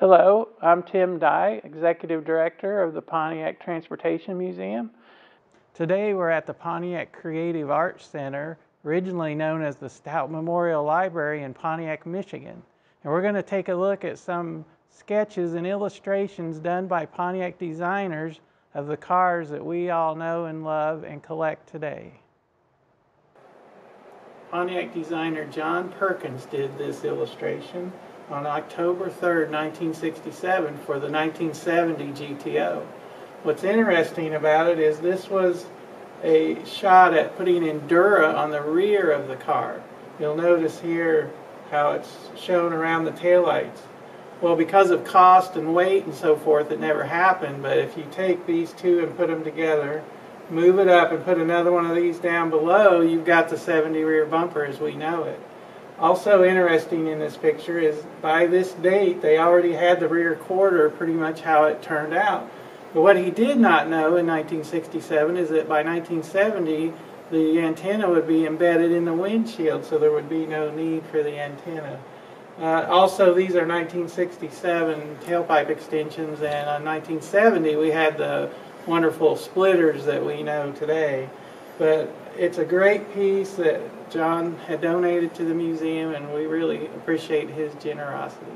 Hello, I'm Tim Dye, Executive Director of the Pontiac Transportation Museum. Today we're at the Pontiac Creative Arts Center, originally known as the Stout Memorial Library in Pontiac, Michigan. And we're going to take a look at some sketches and illustrations done by Pontiac designers of the cars that we all know and love and collect today. Pontiac designer John Perkins did this illustration on October 3rd, 1967 for the 1970 GTO. What's interesting about it is this was a shot at putting Endura on the rear of the car. You'll notice here how it's shown around the taillights. Well, because of cost and weight and so forth, it never happened, but if you take these two and put them together, move it up and put another one of these down below, you've got the 70 rear bumper as we know it. Also interesting in this picture is by this date they already had the rear quarter pretty much how it turned out. But what he did not know in 1967 is that by 1970 the antenna would be embedded in the windshield so there would be no need for the antenna. Uh, also these are 1967 tailpipe extensions and in 1970 we had the wonderful splitters that we know today. But it's a great piece that John had donated to the museum, and we really appreciate his generosity.